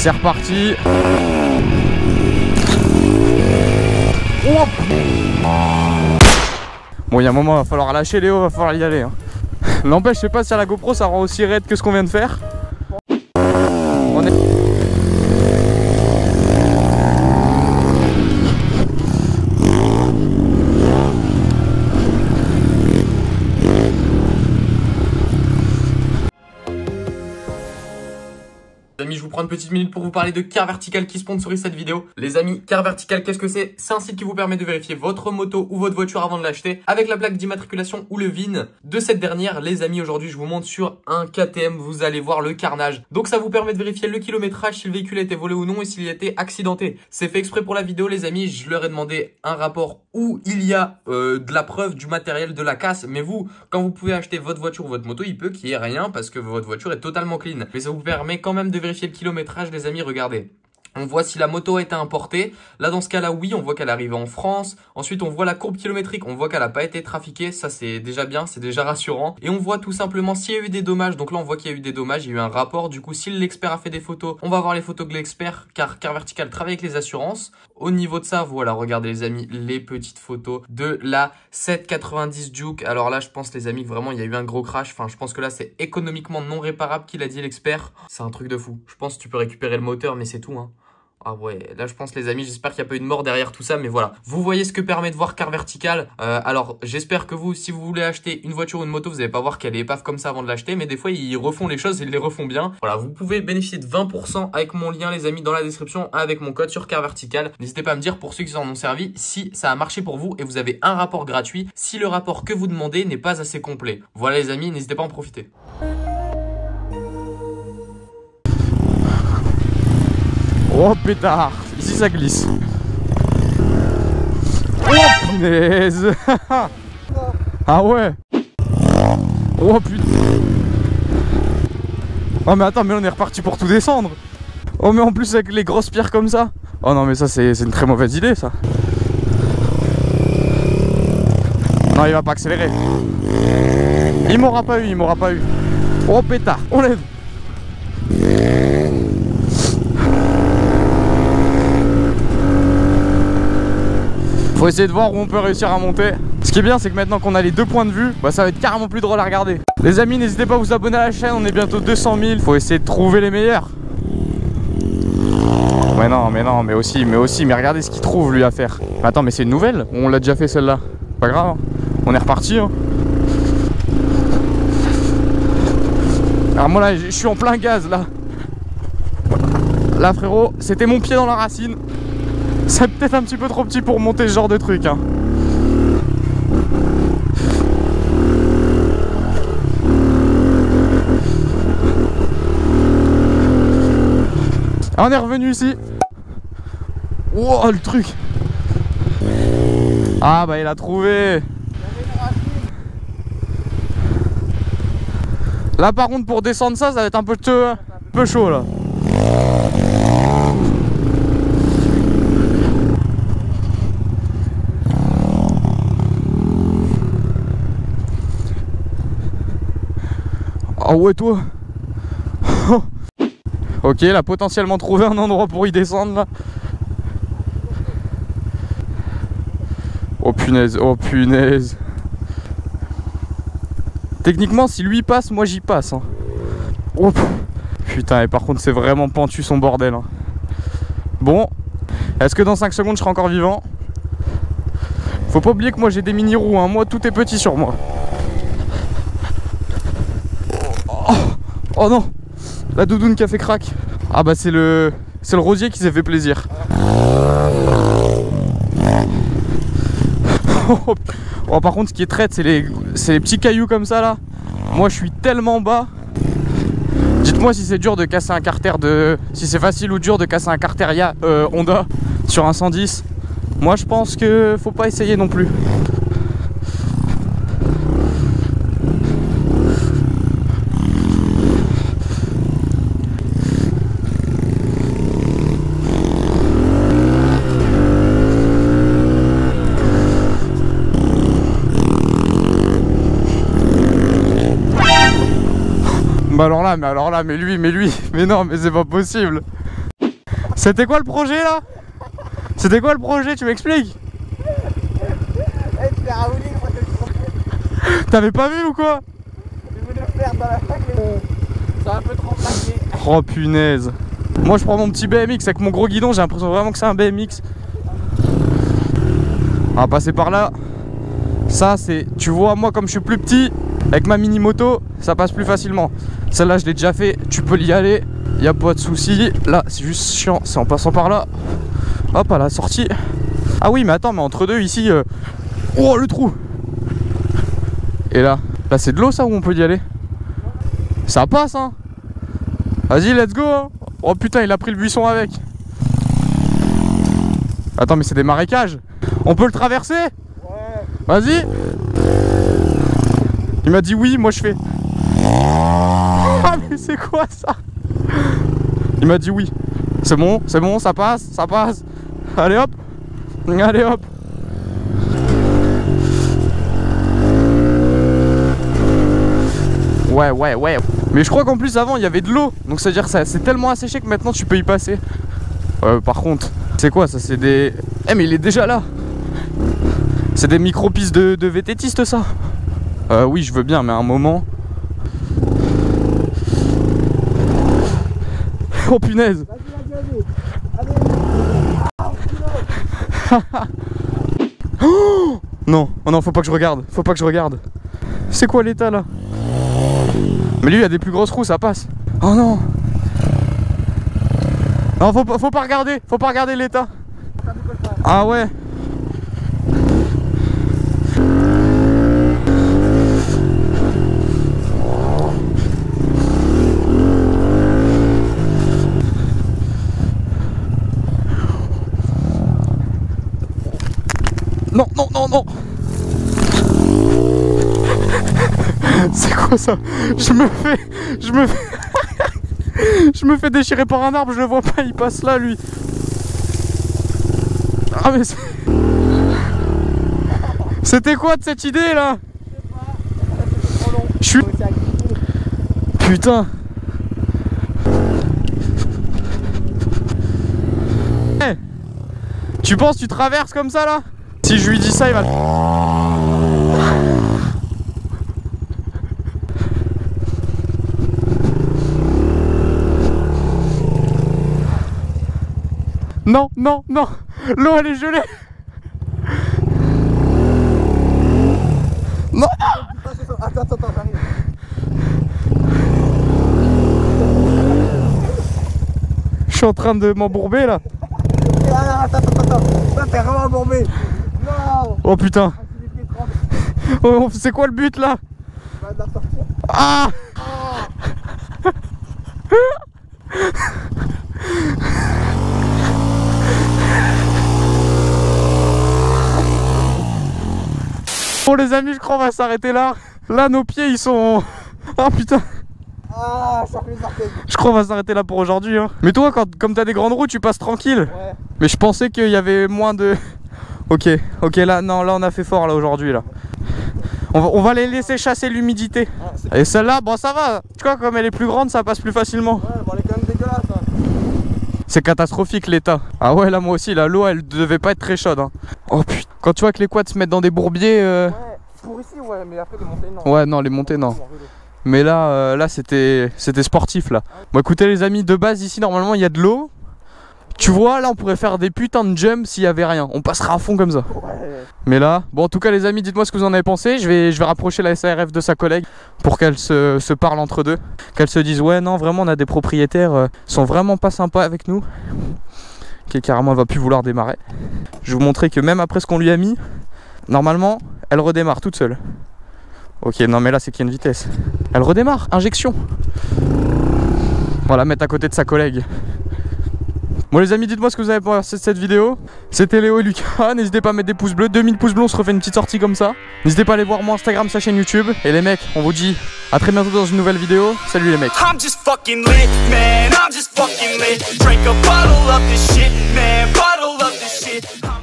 C'est reparti. Bon, il y a un moment, il va falloir lâcher Léo, il va falloir y aller. Hein. N'empêche, je sais pas si à la GoPro ça rend aussi raide que ce qu'on vient de faire. Petite minute pour vous parler de Car Vertical qui sponsorise cette vidéo. Les amis, Car Vertical, qu'est-ce que c'est? C'est un site qui vous permet de vérifier votre moto ou votre voiture avant de l'acheter avec la plaque d'immatriculation ou le VIN de cette dernière. Les amis, aujourd'hui, je vous montre sur un KTM, vous allez voir le carnage. Donc ça vous permet de vérifier le kilométrage, si le véhicule a été volé ou non et s'il a été accidenté. C'est fait exprès pour la vidéo, les amis. Je leur ai demandé un rapport où il y a euh, de la preuve du matériel de la casse. Mais vous, quand vous pouvez acheter votre voiture ou votre moto, il peut qu'il y ait rien parce que votre voiture est totalement clean. Mais ça vous permet quand même de vérifier le kilométrage, les amis. Regardez. On voit si la moto a été importée. Là, dans ce cas-là, oui, on voit qu'elle arrive en France. Ensuite, on voit la courbe kilométrique. On voit qu'elle n'a pas été trafiquée. Ça, c'est déjà bien, c'est déjà rassurant. Et on voit tout simplement s'il y a eu des dommages. Donc là, on voit qu'il y a eu des dommages. Il y a eu un rapport. Du coup, si l'expert a fait des photos, on va voir les photos de l'expert. Car Car Vertical travaille avec les assurances. Au niveau de ça, voilà, regardez les amis, les petites photos de la 790 Duke. Alors là, je pense les amis, vraiment, il y a eu un gros crash. Enfin, je pense que là, c'est économiquement non réparable qu'il a dit l'expert. C'est un truc de fou. Je pense que tu peux récupérer le moteur, mais c'est tout. Hein. Ah ouais, là je pense les amis, j'espère qu'il n'y a pas eu de mort derrière tout ça, mais voilà. Vous voyez ce que permet de voir car vertical. Euh, alors j'espère que vous, si vous voulez acheter une voiture ou une moto, vous n'allez pas voir qu'elle est épave comme ça avant de l'acheter, mais des fois ils refont les choses, ils les refont bien. Voilà, vous pouvez bénéficier de 20% avec mon lien les amis dans la description, avec mon code sur car vertical. N'hésitez pas à me dire pour ceux qui en ont servi si ça a marché pour vous et vous avez un rapport gratuit si le rapport que vous demandez n'est pas assez complet. Voilà les amis, n'hésitez pas à en profiter. Oh pétard. Ici ça glisse. Oh punaise. Ah ouais. Oh putain. Oh mais attends mais on est reparti pour tout descendre. Oh mais en plus avec les grosses pierres comme ça. Oh non mais ça c'est une très mauvaise idée ça. Non il va pas accélérer. Il m'aura pas eu, il m'aura pas eu. Oh pétard, on lève Faut essayer de voir où on peut réussir à monter. Ce qui est bien, c'est que maintenant qu'on a les deux points de vue, bah ça va être carrément plus drôle à regarder. Les amis, n'hésitez pas à vous abonner à la chaîne, on est bientôt 200 000. Faut essayer de trouver les meilleurs. Mais non, mais non, mais aussi, mais aussi, mais regardez ce qu'il trouve lui à faire. Mais attends, mais c'est une nouvelle On l'a déjà fait celle-là. Pas grave, hein. on est reparti. Hein. Alors moi là, je suis en plein gaz là. Là frérot, c'était mon pied dans la racine. C'est peut-être un petit peu trop petit pour monter ce genre de truc. Hein. On est revenu ici. Oh le truc. Ah bah il a trouvé. Là par contre pour descendre ça, ça va être un peu, peu chaud là. Ah ouais toi Ok, elle a potentiellement trouvé un endroit pour y descendre là. Oh punaise, oh punaise. Techniquement, si lui passe, moi j'y passe. Hein. Oh, putain, et par contre, c'est vraiment pentu son bordel. Hein. Bon, est-ce que dans 5 secondes je serai encore vivant? Faut pas oublier que moi j'ai des mini-roues, hein. moi tout est petit sur moi. Oh non La doudoune qui a fait crack. Ah bah c'est le... C'est le rosier qui s'est fait plaisir. Oh par contre ce qui est traite c'est les... les petits cailloux comme ça là. Moi je suis tellement bas. Dites-moi si c'est dur de casser un carter de... Si c'est facile ou dur de casser un carter euh, Honda sur un 110 Moi je pense que faut pas essayer non plus Bah alors là, mais alors là, mais lui, mais lui, mais non, mais c'est pas possible. C'était quoi le projet là? C'était quoi le projet? Tu m'expliques? T'avais pas vu ou quoi? Mais ça un peu trop. Oh punaise. Moi je prends mon petit BMX avec mon gros guidon, j'ai l'impression vraiment que c'est un BMX. On va passer par là. Ça c'est, tu vois, moi comme je suis plus petit, avec ma mini moto, ça passe plus facilement. Celle-là je l'ai déjà fait, tu peux y aller, y a pas de souci. Là c'est juste chiant, c'est en passant par là. Hop à la sortie. Ah oui mais attends, mais entre deux ici, euh, oh le trou. Et là, là c'est de l'eau ça où on peut y aller? Ça passe hein Vas-y, let's go hein. Oh putain, il a pris le buisson avec Attends, mais c'est des marécages On peut le traverser? Ouais. Vas-y Il m'a dit oui, moi je fais c'est quoi ça? Il m'a dit oui C'est bon, c'est bon, ça passe, ça passe Allez hop Allez hop Ouais, ouais, ouais. Mais je crois qu'en plus avant il y avait de l'eau. Donc c'est à dire que c'est tellement asséché que maintenant tu peux y passer. Euh, par contre, c'est quoi ça C'est des. Eh mais il est déjà là C'est des micro-pistes de, de ça Euh oui je veux bien mais à un moment. Oh punaise. Non, oh non faut pas que je regarde, faut pas que je regarde. C'est quoi l'état là? Mais lui il a des plus grosses roues, ça passe. Oh non Non faut faut pas regarder, faut pas regarder l'état. Ah ouais Non, non, non, non. C'est quoi ça? Je me fais... Je me fais... je me fais déchirer par un arbre, je le vois pas, il passe là lui. Ah mais c'est... C'était quoi de cette idée là? Je suis... Putain. Eh Tu penses tu traverses comme ça là? Si je lui dis ça il va... Non, non, non L'eau elle est gelée Non Attends, attends, attends, j'arrive. Je suis en train de m'embourber là Ah, attends, attends, attends. T'es vraiment embourbé. Oh putain. Oh, C'est quoi le but là. Ah Bon les amis je crois on va s'arrêter là Là nos pieds ils sont... Ah putain Ah, je crois on va s'arrêter là pour aujourd'hui hein. Mais toi quand, comme t'as des grandes roues tu passes tranquille Ouais. Mais je pensais qu'il y avait moins de... Ok, ok là non là on a fait fort là aujourd'hui là on va, on va les laisser chasser l'humidité Ah, Et celle-là bon ça va Tu vois comme elle est plus grande ça passe plus facilement Ouais, bon, elle est quand même dégueulasse. Hein. C'est catastrophique l'état. Ah ouais, là moi aussi, là l'eau elle devait pas être très chaude. hein. Oh putain, quand tu vois que les quads se mettent dans des bourbiers. euh, Ouais, pour ici, ouais, mais après de monter, non. Ouais, non, les montées non. Mais là, euh, là c'était c'était sportif là. Bon écoutez les amis, de base ici normalement il y a de l'eau. Tu vois, là on pourrait faire des putains de jumps s'il y avait rien. On passera à fond comme ça. Ouais. Mais là, bon en tout cas les amis, dites-moi ce que vous en avez pensé. Je vais, je vais rapprocher la SARF de sa collègue pour qu'elle se, se parle entre deux. Qu'elle se dise ouais non vraiment on a des propriétaires, euh, sont vraiment pas sympas avec nous. Qui carrément elle va plus vouloir démarrer. Je vais vous montrer que même après ce qu'on lui a mis, normalement elle redémarre toute seule. Ok non mais là c'est qu'il y a une vitesse. Elle redémarre, injection. Voilà, mettre à côté de sa collègue. Bon les amis, dites-moi ce que vous avez pensé de cette vidéo. C'était Léo et Lucas. N'hésitez pas à mettre des pouces bleus. 2000 pouces bleus, on se refait une petite sortie comme ça. N'hésitez pas à aller voir mon Instagram, sa chaîne YouTube. Et les mecs, on vous dit à très bientôt dans une nouvelle vidéo. Salut les mecs. A bottle man. Bottle of this shit.